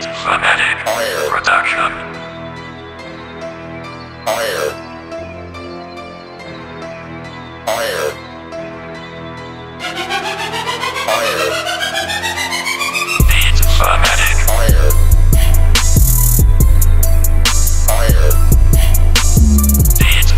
Great Fanatic Production. Oil. Oil. Oil. Beat Fanatic. Oil. Oil. Beat